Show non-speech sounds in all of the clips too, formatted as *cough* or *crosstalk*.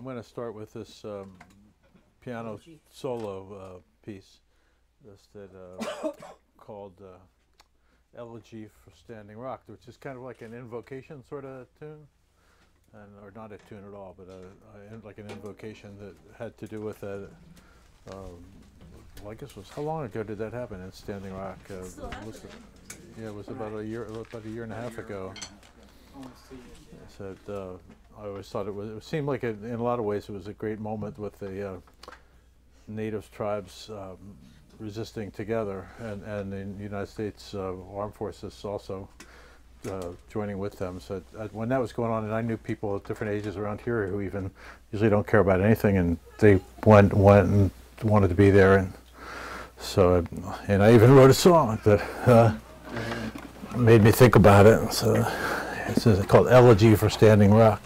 gonna, Casey? yeah. I'm gonna start with this um, piano solo uh, piece, this that uh, *coughs* called uh, "Elegy for Standing Rock," which is kind of like an invocation sort of tune, and or not a tune at all, but a, a, like an invocation that had to do with a. Um, well, I guess it was how long ago did that happen in Standing Rock? Uh, was it- yeah, it was about a year, about a year and a half ago. So uh, I always thought it was. It seemed like in a lot of ways it was a great moment with the uh, natives tribes um, resisting together, and and the United States uh, Armed Forces also uh, joining with them. So uh, when that was going on, and I knew people at different ages around here who even usually don't care about anything, and they went went and wanted to be there, and so and I even wrote a song that. Uh, made me think about it. So this is called Elegy for Standing Rock.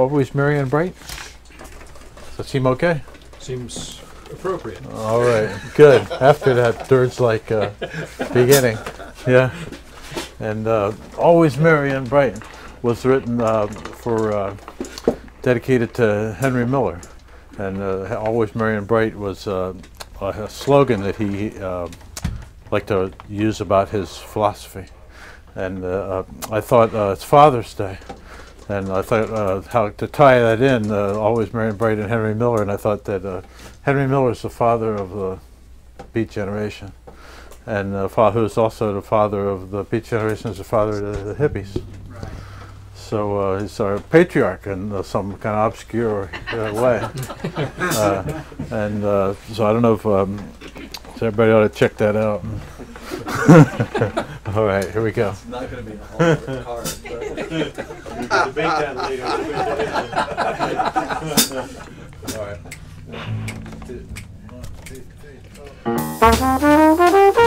Thank merry always Merry and Bright? Does seem okay? Seems appropriate. All right, good. After that dirge-like uh, beginning, yeah. And uh, Always Merry and Bright was written uh, for, uh, dedicated to Henry Miller. And uh, Always Merry and Bright was uh, a slogan that he uh, liked to use about his philosophy. And I thought uh, it's Father's Day. And I thought uh, how to tie that in, uh, always Merry and Bright and Henry Miller, and I thought that uh, Henry Miller is the father of the Beat Generation, and uh, fa- who's also the father of the Beat Generation, is the father of the, the hippies. So uh, he's our patriarch in uh, some kind of obscure uh, way. *laughs* uh, and uh, so I don't know if um, so everybody ought to check that out. *laughs* All right, here we go. It's not gonna be a Hallmark card, but. *laughs* We can debate that later. *laughs* All right. Thank you.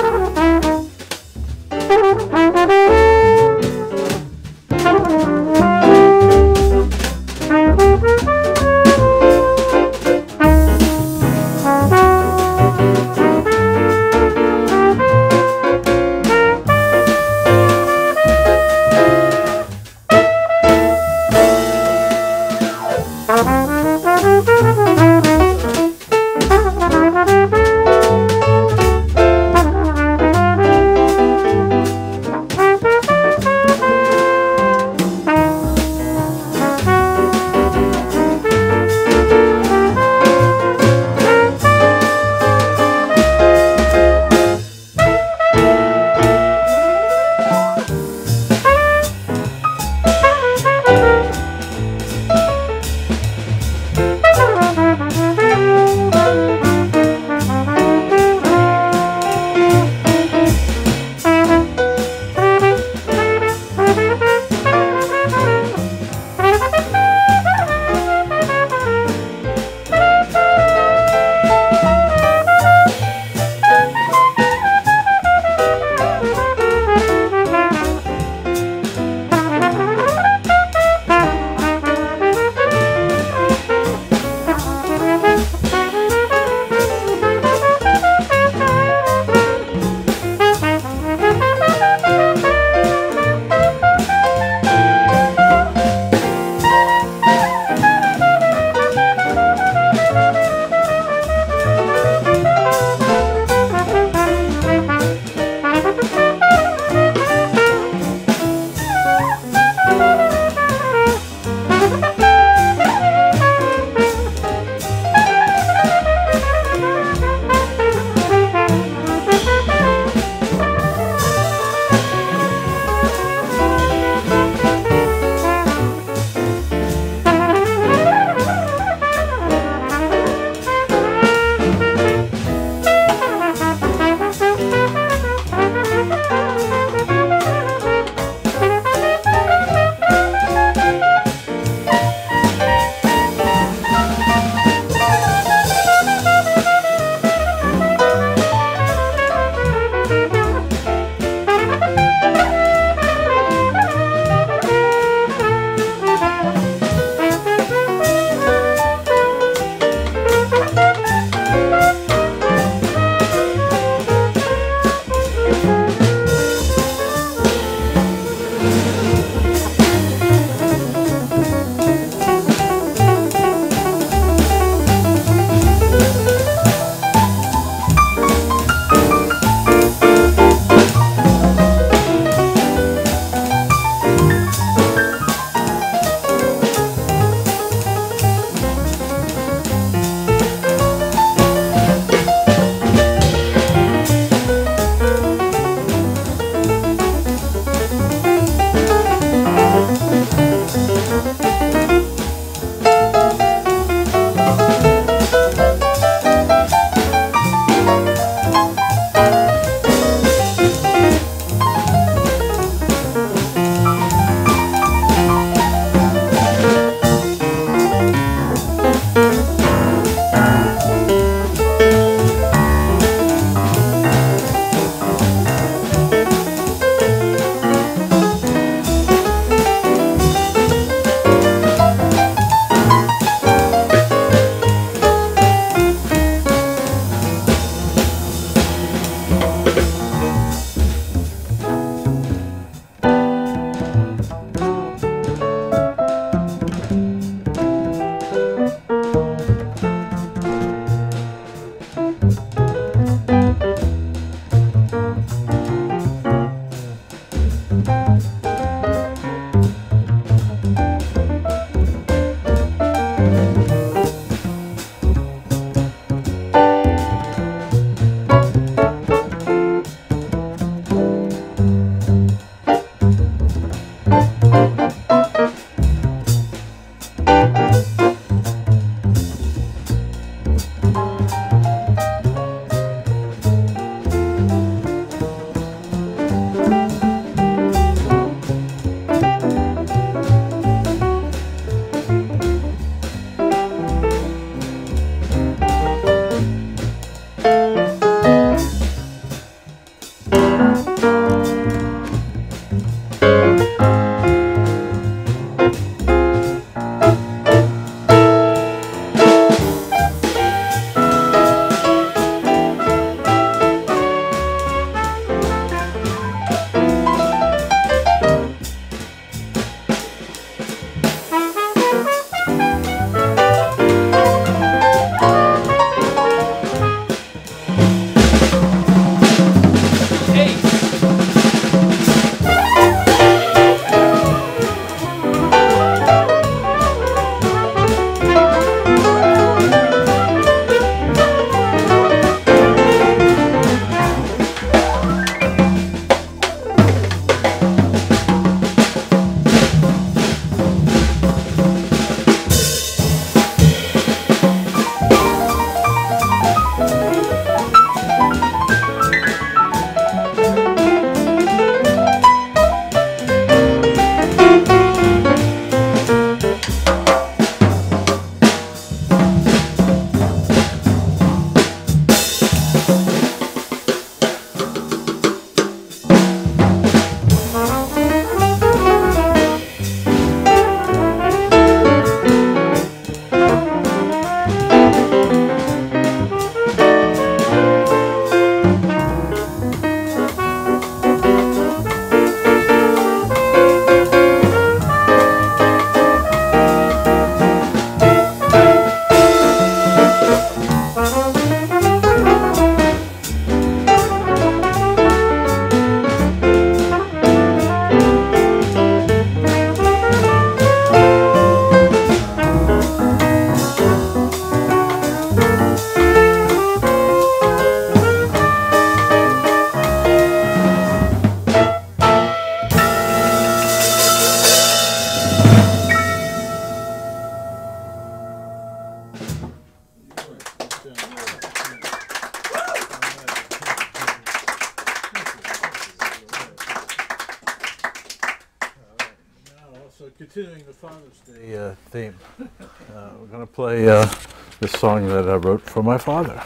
That I wrote for my father,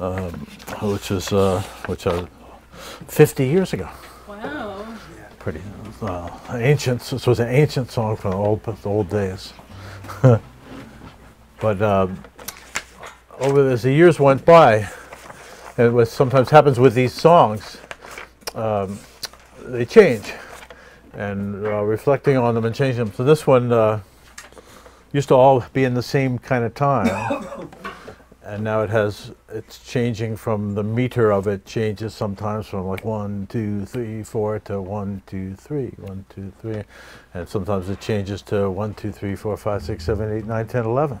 um, which is uh, which uh, 50 years ago. Wow. Pretty uh, ancient. This was an ancient song from the old the old days. *laughs* but um, over as the years went by, and what sometimes happens with these songs, um, they change and uh, reflecting on them and changing them. So this one uh, used to all be in the same kind of time, *coughs* *coughs* and now it has it's changing from the meter of it changes sometimes from like one, two, three, four to one, two, three, one, two, three, and sometimes it changes to one, two, three, four, five, six, seven, eight, nine, ten, eleven.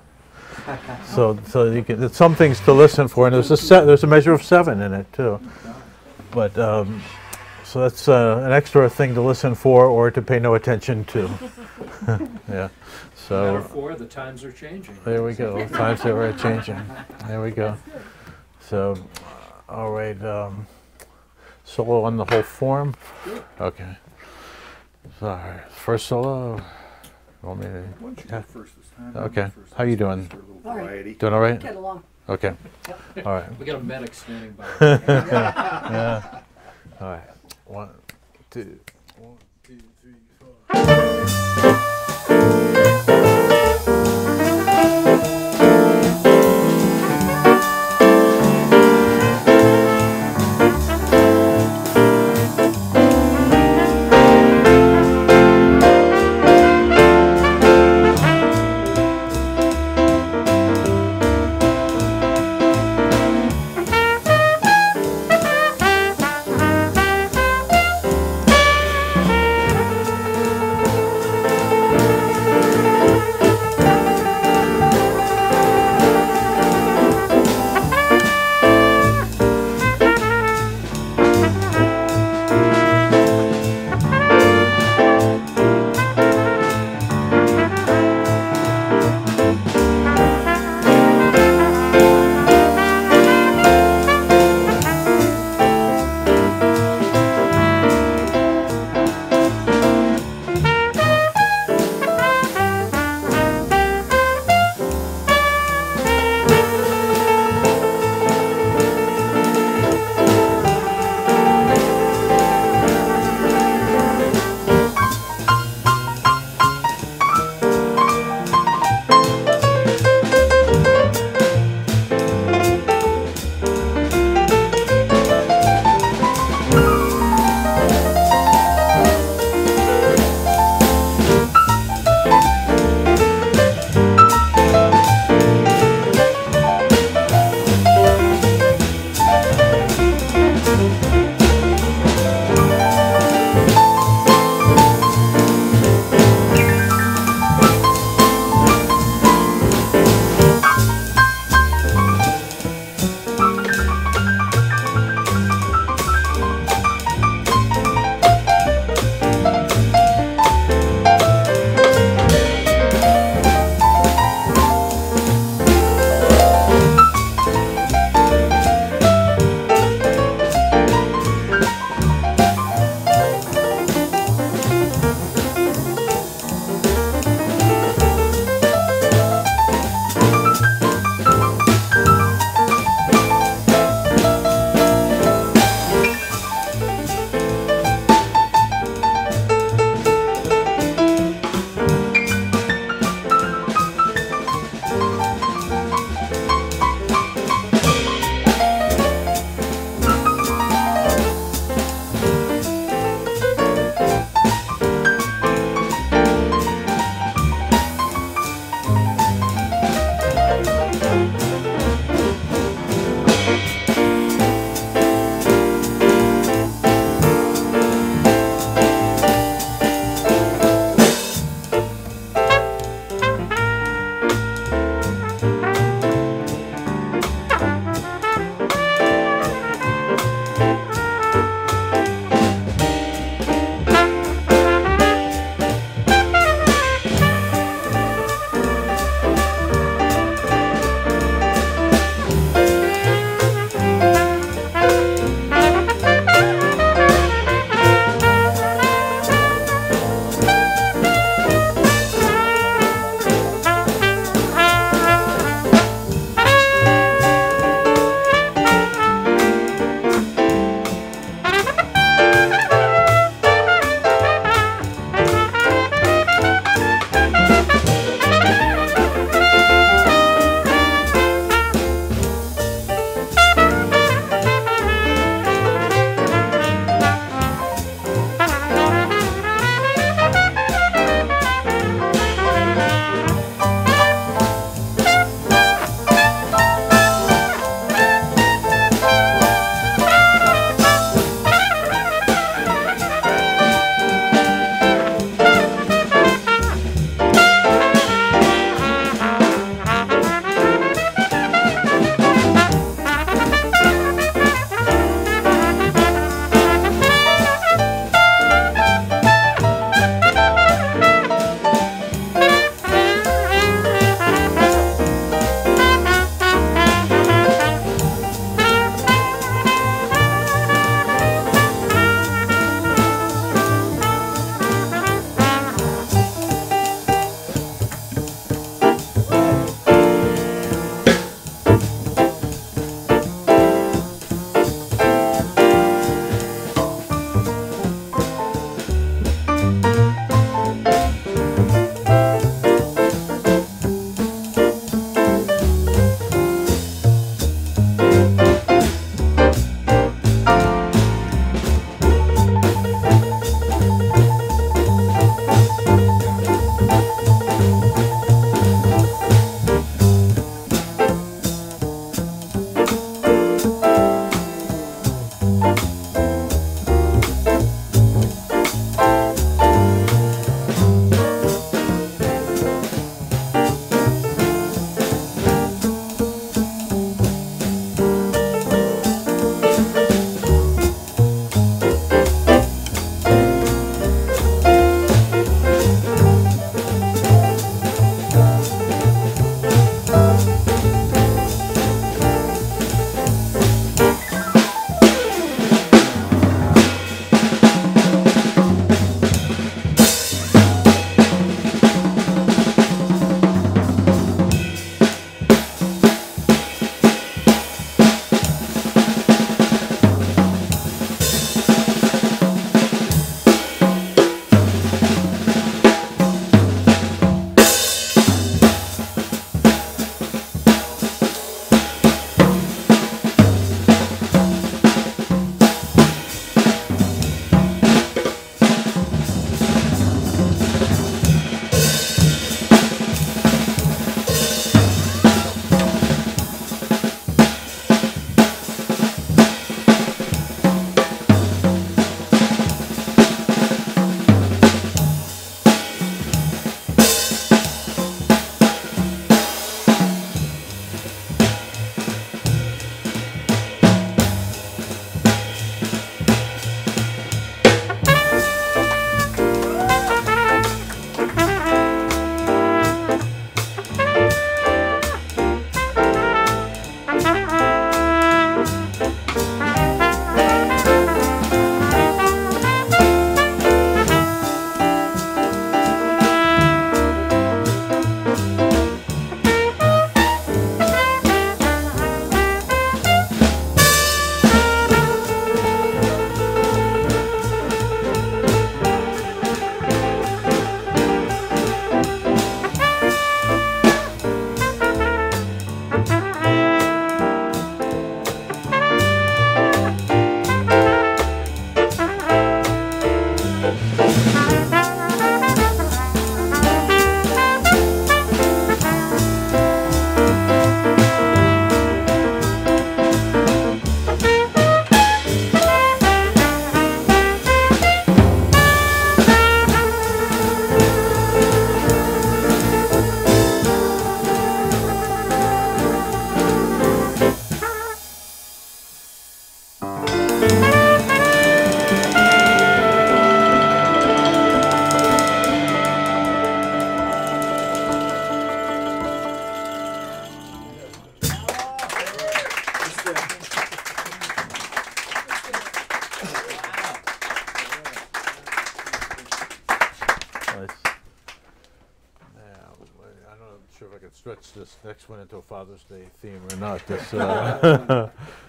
*laughs* so so you can there's some things to listen for, and there's a set there's a measure of seven in it too, but. Um, so that's uh, an extra thing to listen for or to pay no attention to. *laughs* yeah. So Therefore, the times are changing. there we go. Times are changing. There we go. So, uh, all right. Um, solo on the whole form. Okay. Sorry. First solo. You want me to? Why don't you Yeah. go first this time? Okay. You go first How you doing? just for a little All right. Doing all right? Get along. Okay. All right. We got a medic standing by. *laughs* Yeah. All right. One, two, one, two, three, four. Thank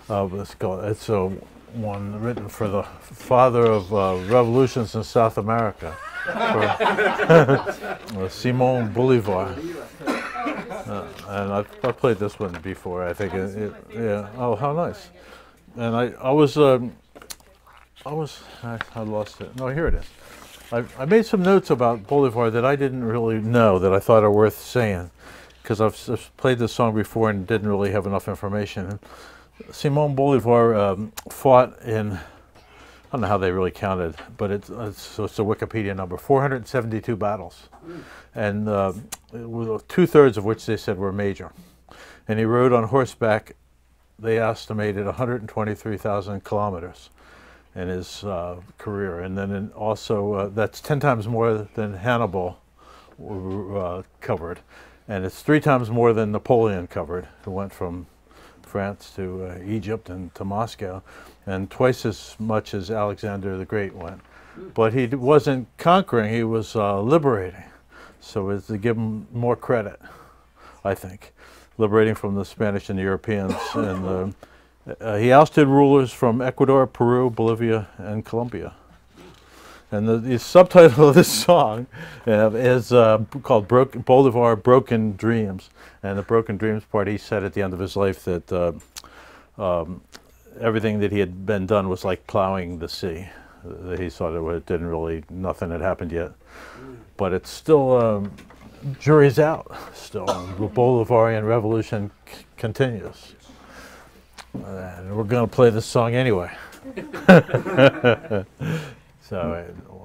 it's called, it's a one written for the father of uh, revolutions in South America, for, *laughs* Simon Bolivar. Uh, and I've, I played this one before. I think, it, it, yeah. Oh, how nice! And I, I was, um, I was, I, I lost it. No, here it is. I, I made some notes about Bolivar that I didn't really know that I thought are worth saying because I've, s- played this song before and didn't really have enough information. Simon Bolivar um, fought in, I don't know how they really counted, but it's, it's, so it's a Wikipedia number, 472 battles. And uh, two thirds of which they said were major. And he rode on horseback, they estimated 123,000 kilometers in his uh, career. And then in also, uh, that's 10 times more than Hannibal uh, covered. And it's three times more than Napoleon covered, who went from France to uh, Egypt and to Moscow, and twice as much as Alexander the Great went. But he wasn't conquering, he was uh, liberating. So it's to give him more credit, I think, liberating from the Spanish and the Europeans. and uh, he ousted rulers from Ecuador, Peru, Bolivia, and Colombia. And the, the subtitle of this *laughs* song uh, is uh, called Broken, Bolivar Broken Dreams. And the Broken Dreams part, he said at the end of his life that uh, um, everything that he had been done was like plowing the sea. He thought it, didn't really, nothing had happened yet. But it's still, um, jury's out still. the Bolivarian Revolution continues. And we're going to play this song anyway. *laughs* So, hmm.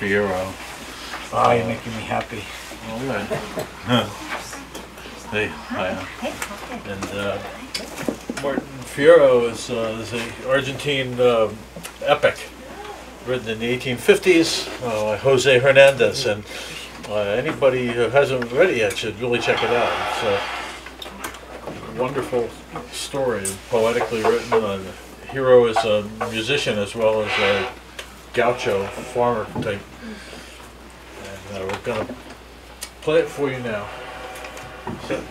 Martin Fierro. Oh, you're making me happy. All right. *laughs* *laughs* Hey, hi. And uh, Martin Fierro is, uh, is a Argentine uh, epic written in the 1850s uh, by Jose Hernandez. And uh, anybody who hasn't read it yet should really check it out. It's a wonderful story, poetically written. Uh, the hero is a musician as well as a gaucho farmer type. And uh, we're going to play it for you now. So,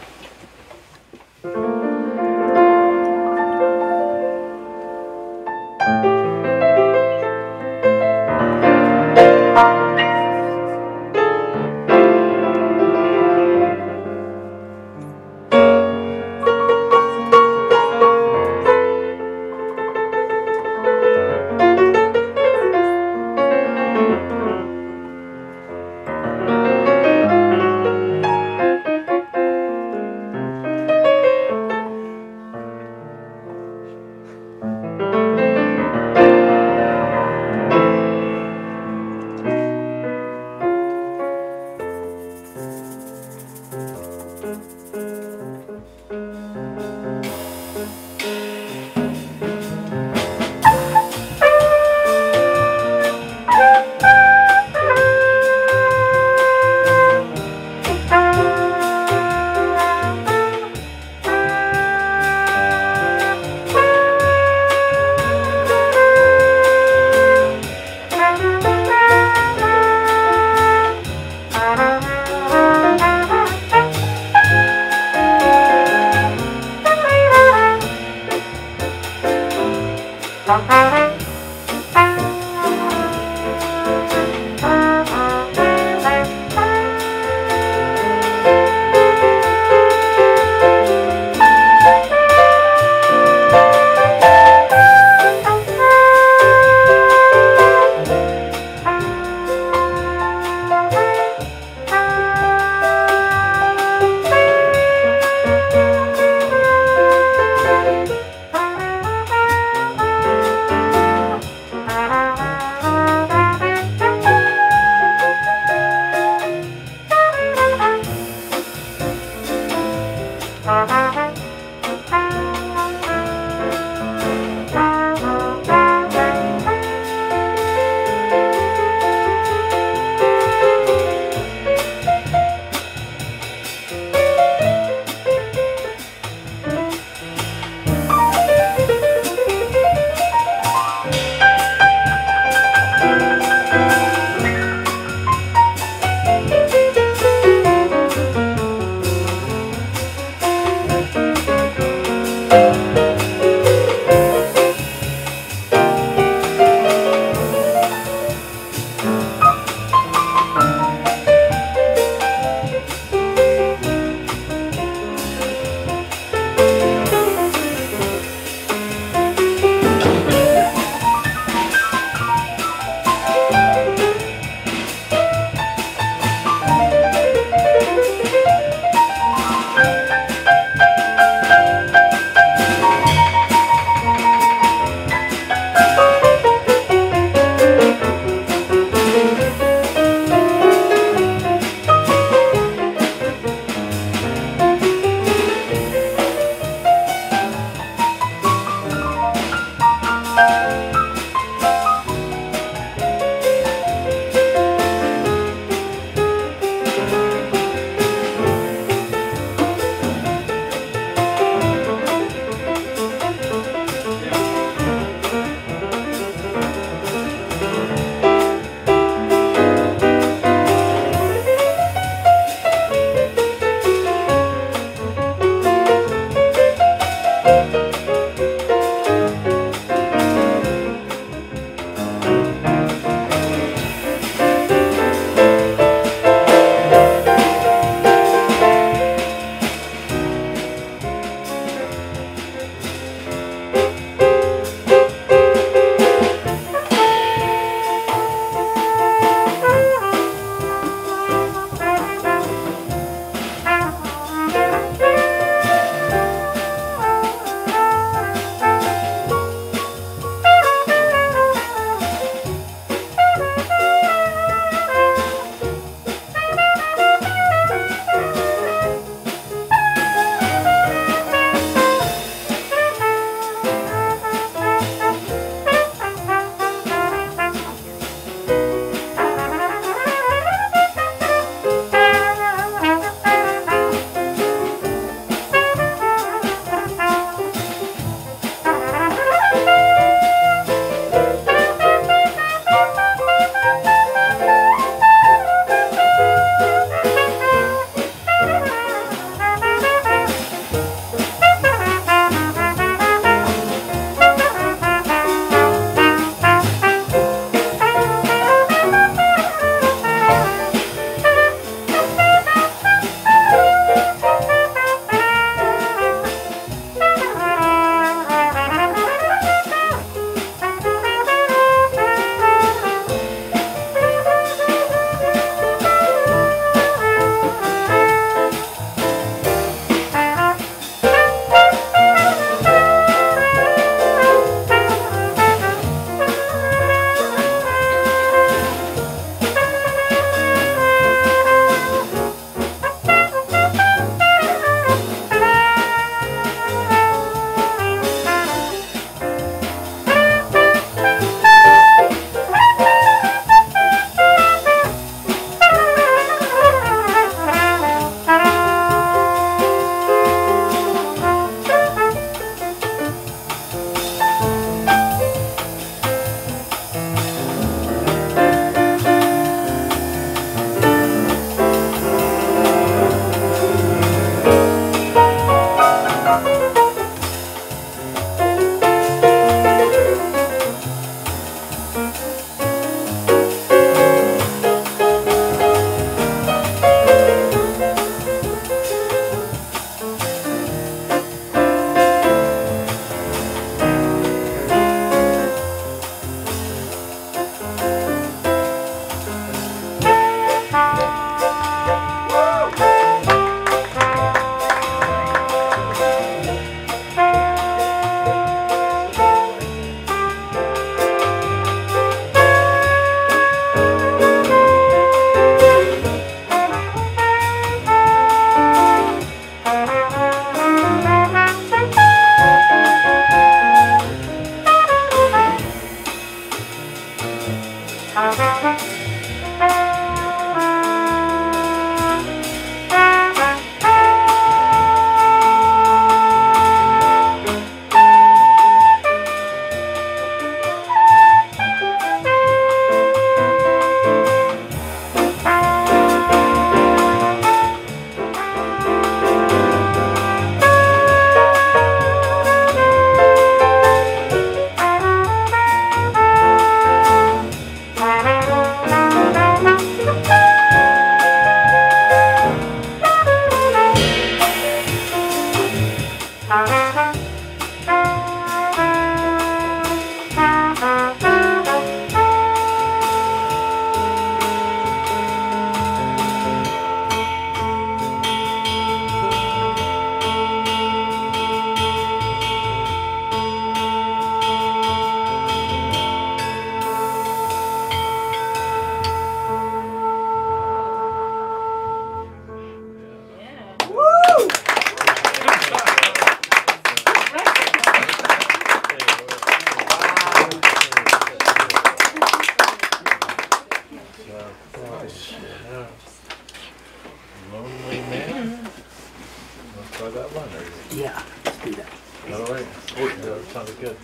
yeah, that sounded good.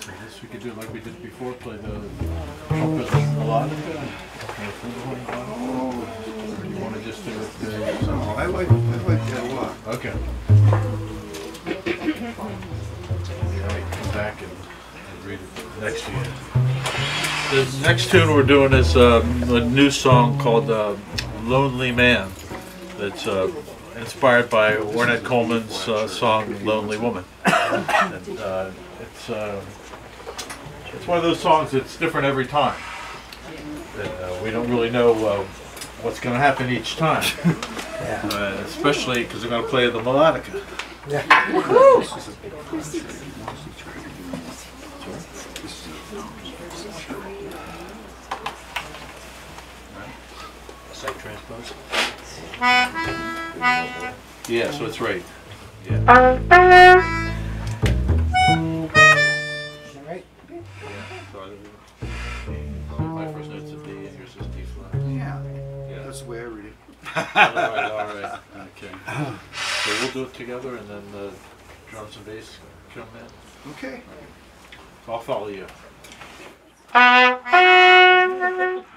So this we could do like we did before, play the trumpet melodica. Or do you want to just do it? uh, some- I like, I like that a lot. Okay. Yeah, I come back and, and read it next year. The next tune we're doing is um, a new song called uh, "Lonely Man." That's uh, inspired by Ornette Coleman's uh, song "Lonely Woman." And uh, it's uh, it's one of those songs that's different every time. And, uh, we don't really know uh, what's going to happen each time. Uh, especially because we're going to play the melodica. Sight transpose. Yeah, so it's right. Yeah. All right. So I- My first note's a D and yours is D flat. Yeah, Yeah. that's the way I read it. All right, all right. Okay. So we'll do it together and then the drums and bass come in. Okay. So I'll follow you. *laughs*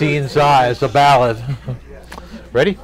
Maxine's Eyes, a ballad. *laughs* Ready?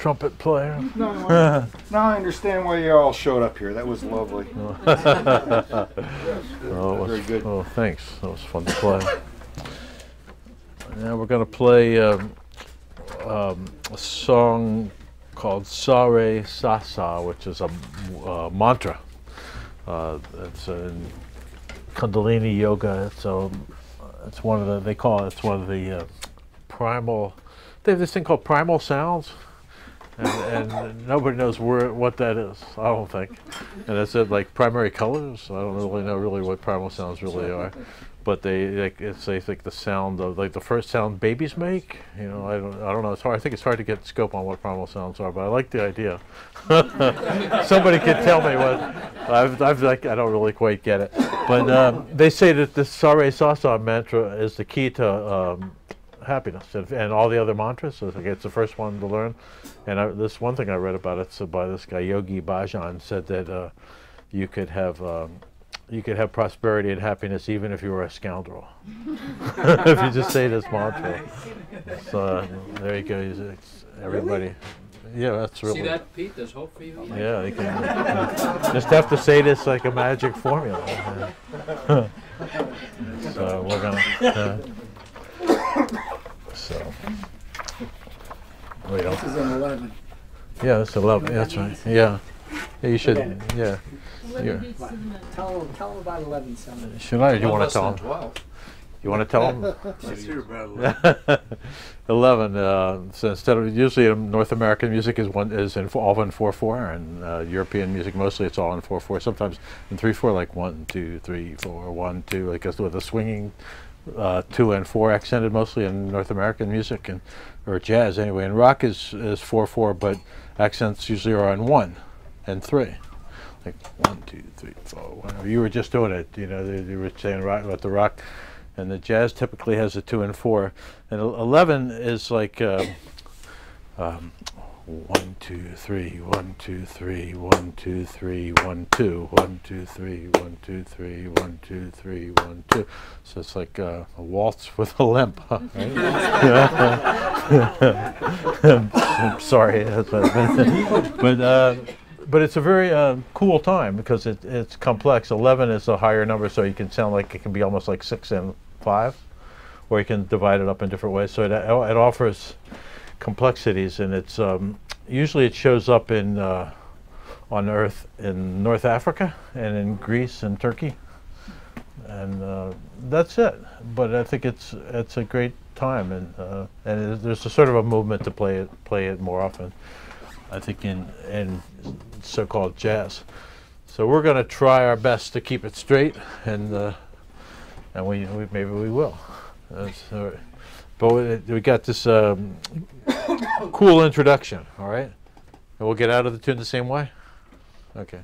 Trumpet player. *laughs* Now I understand why you all showed up here. That was lovely. *laughs* Oh, it was- Very good. Oh, thanks. That was fun to play. Now we're going to play um, um, a song called Sare Sasa, which is a uh, mantra. Uh, it's in Kundalini Yoga. It's a, it's one of the they call it. It's one of the uh, primal. They have this thing called primal sounds and, and nobody knows where what that is. I don't think. And it's said like primary colors. I don't really know really what primal sounds really are, but they like it's they think the sound of like the first sound babies make. You know, I don't I don't know. It's hard. I think it's hard to get scope on what primal sounds are, but I like the idea. *laughs* Somebody could tell me what. I've, I've like I don't really quite get it, but um, they say that the Sare Sasa mantra is the key to. Um, happiness and, and all the other mantras. So okay, it's the first one to learn. And I, this one thing I read about it so by this guy Yogi Bhajan said that uh, you could have um, you could have prosperity and happiness even if you were a scoundrel. *laughs* if you just say this mantra. So uh, there you go. He's- it's everybody. Yeah, that's really. See that, Pete? There's hope for you. Yeah, you can *laughs* just have to say this like a magic formula. *laughs* so we're gonna. Uh, so. We don't. This is an 11. Yeah, that's eleven. That's right. Yeah. Yeah, you should. Yeah. Yeah. beats to the minute. Tell them, tell them about 11 something. Should I? Or do you One want less to tell them? Twelve. *laughs* You want to tell them? Let's hear about it. 11 uh, so instead of usually in north american music is one is in four- all in 4-4 and uh, european music mostly it's all in 4-4 sometimes in 3-4 like 1 2 3 4 1 2 like with the swinging uh, 2 and 4 accented mostly in north american music and or jazz anyway and rock is is 4-4 but accents usually are on 1 and 3 like one, two, three, four. One. You were just doing it, you know. You were saying rock, about the rock, and the jazz typically has a two and four, and eleven is like um, um, one, two, three, one, two, three, one, two, three, one, two, one, two, three, one, two, three, one, two, three, one, two. So it's like uh, a waltz with a limp. huh. *laughs* *laughs* I'm sorry, *laughs* but. Uh, but it's a very uh, cool time because it, it's complex. Eleven is a higher number, so you can sound like it can be almost like six and five, or you can divide it up in different ways. So it, it offers complexities, and it's um, usually it shows up in uh, on Earth in North Africa and in Greece and Turkey, and uh, that's it. But I think it's it's a great time, and uh, and it- there's a sort of a movement to play it play it more often. I think in in so-called jazz. So we're going to try our best to keep it straight, and uh, and we, we maybe we will. Uh, but we, we got this um, cool introduction, all right? And we'll get out of the tune the same way. Okay.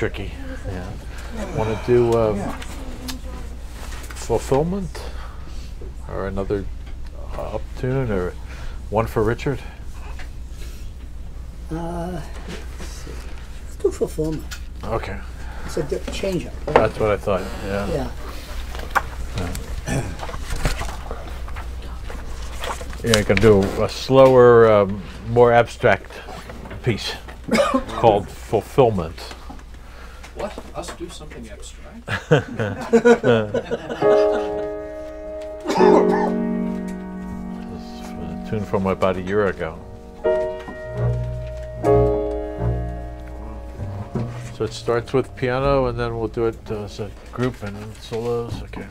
Tricky. Yeah. Want to do um, fulfillment or another uh, up tune or one for Richard? Uh, let's see. Let's do fulfillment. Okay, It's a change up. right? that's what I thought. Yeah. Yeah. Yeah, I can do a slower, um, more abstract piece *coughs* called fulfillment. What? Us do something abstract? *laughs* This is a tune from about a year ago. So it starts with piano, and then we'll do it uh, as a group and then solos. Okay.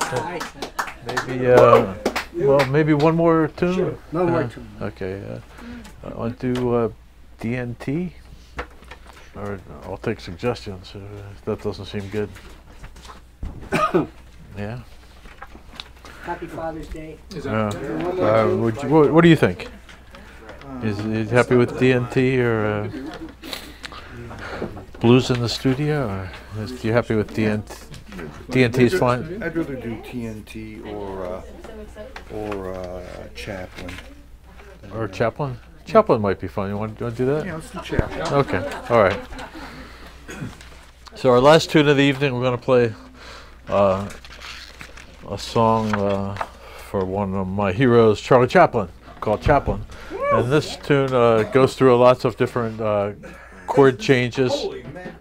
Yeah, all right. Maybe, uh, well, maybe one more tune? No more Uh, tune. Okay, uh, I want to do uh, DNT, or I'll take suggestions, uh, if that doesn't seem good. *coughs* Yeah? Happy Father's Day. Is Uh, that uh, would you- What what do you think? Is is happy with DNT or uh, blues in the studio, or is you happy with DNT? DNT is fine. I'd rather do TNT or uh, or uh, Chaplin. Or Chaplin? Chaplin might be fun. You want, you want to do that? Yeah, let's do Chaplin. Okay, all right. So our last tune of the evening, we're going to play uh, a song uh, for one of my heroes, Charlie Chaplin, called Chaplin. And this tune uh, goes through a lots of different uh, chord changes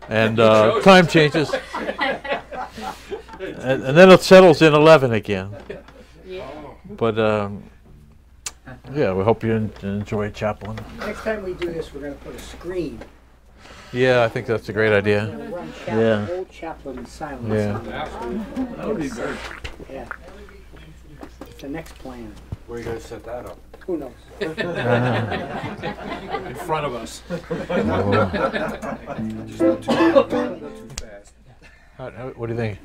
and uh, time changes. *laughs* And, and then it settles in 11 again. But um, yeah, we hope you en- enjoy Chaplin. Next time we do this, we're gonna put a screen. Yeah, I think that's a great idea. gonna Yeah. Old Chaplin in silence. Yeah. that would be great. Yeah. It's the next plan. Where are you gonna set that up? Who knows? *laughs* *laughs* In front of us. *laughs* Just not too, not too fast. How- how- What do you think?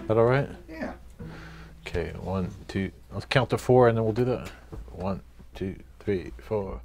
Is That all right? Yeah. Okay, one, two. Let's count to four, and then we'll do that. One, two, three, four.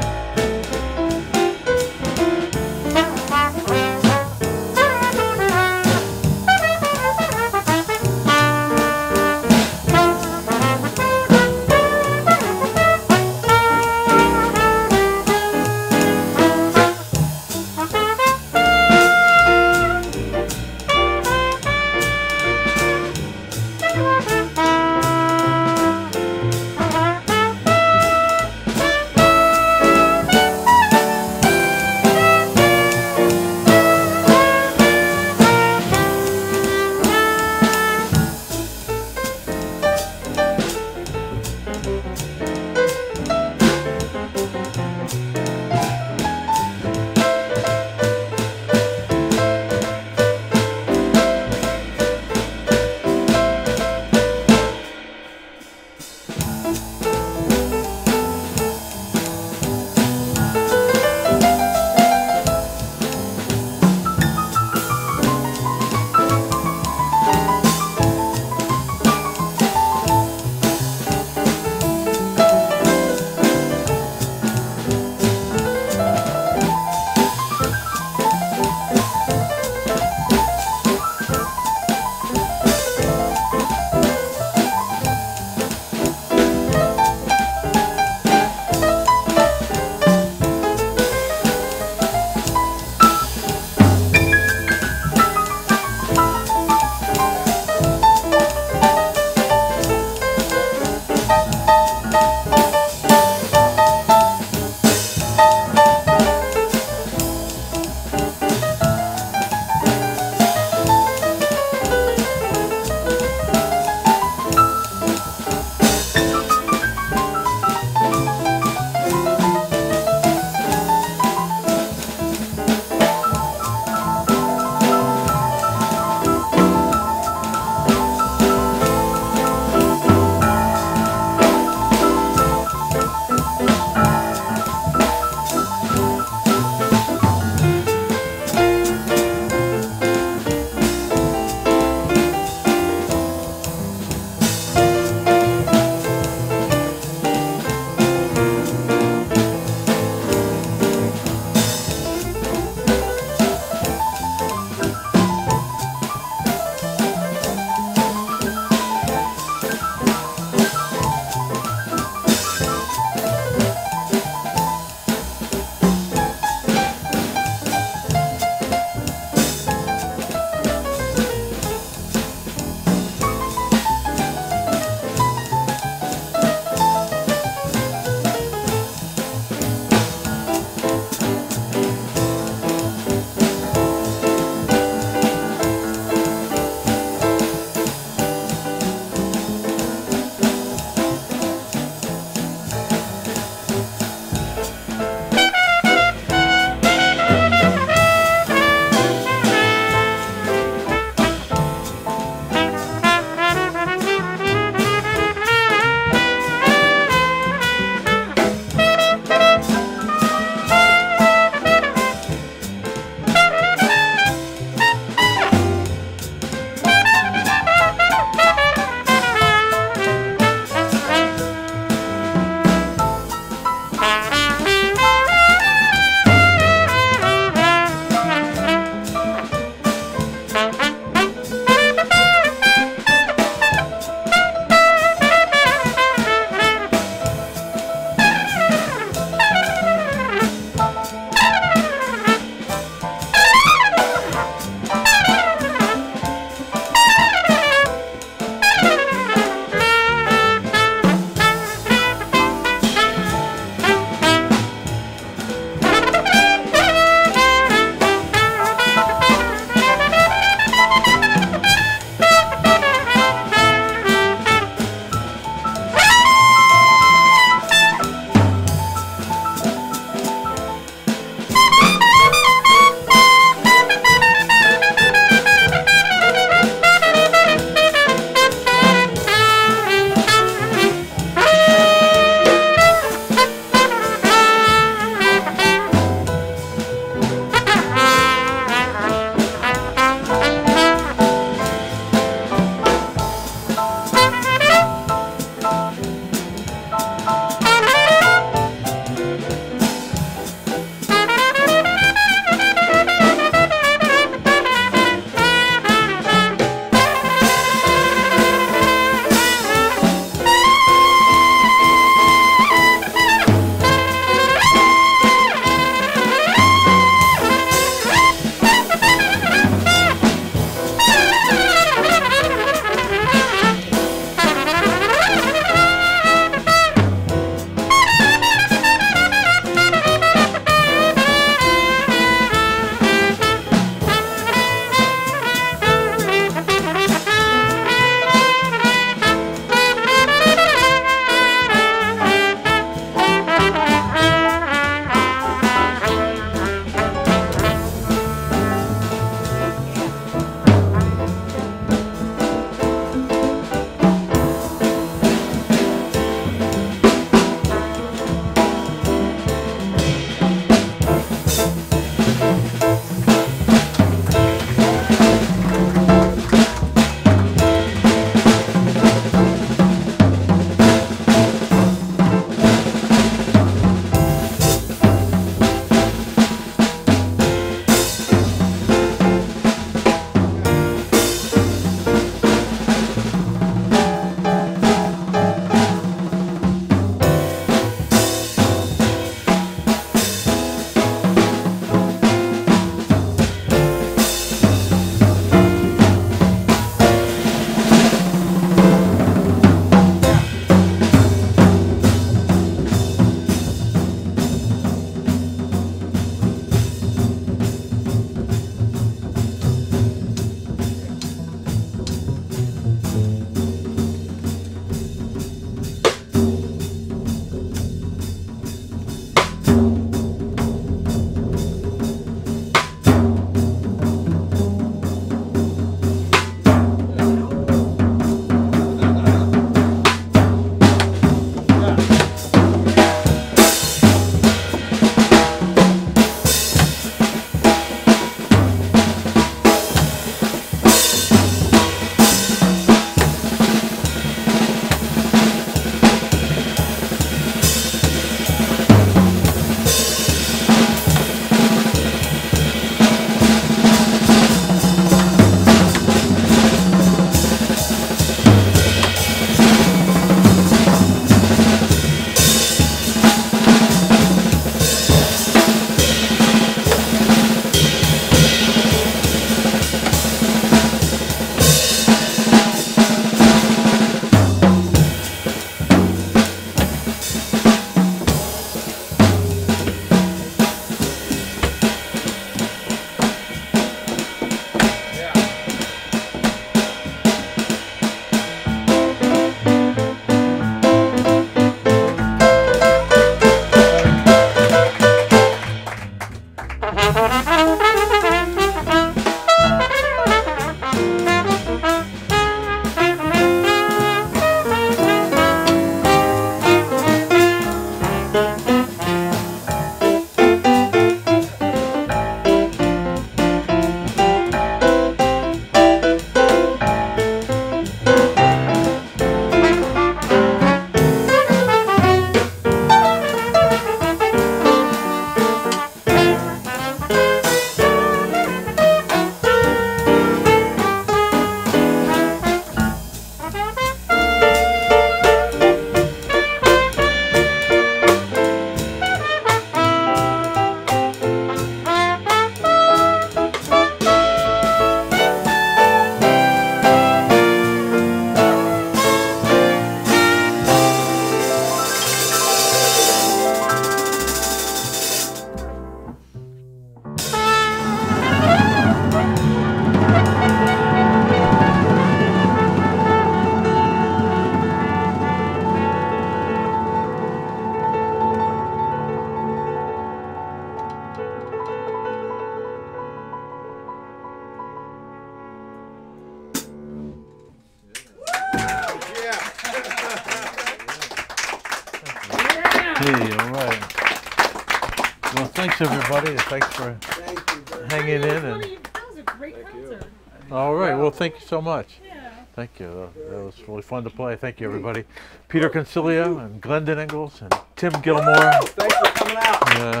Thank you so much. Yeah. Thank you, that- that was really fun to play, thank you, everybody. Peter Concilio and Glendon Ingles and Tim Gilmore. Thanks for coming out. Uh,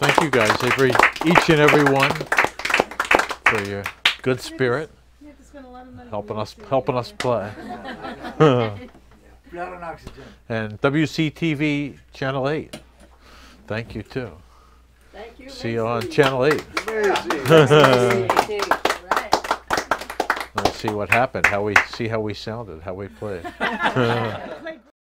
Thank you guys, every, each and every one, for your good spirit, You have to spend a lot of money. helping us, helping us play. *laughs* *laughs* Blood and oxygen. And WCTV Channel 8, thank you too. Thank you. See you on Channel 8. Let's see what happened, how we, see how we sounded, how we. Played *laughs* *laughs*